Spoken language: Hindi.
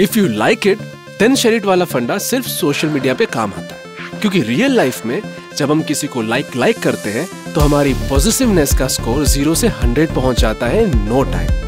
If you like it then share वाला फंडा सिर्फ़ सोशल मीडिया पे काम आता है। क्योंकि रियल लाइफ में जब हम किसी को लाइक लाइक करते हैं तो हमारी पॉजिटिवनेस का स्कोर ज़ीरो से हंड्रेड पहुँच जाता है नो टाइम